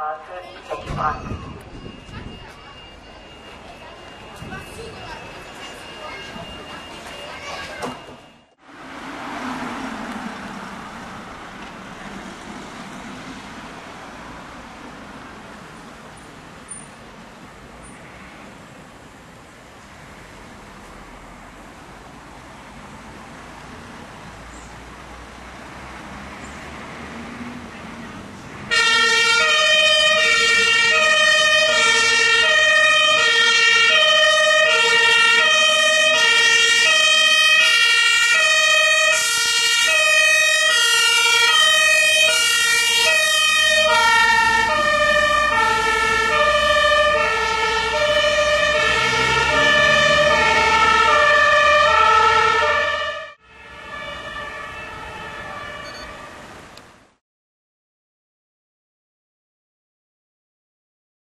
好这里等于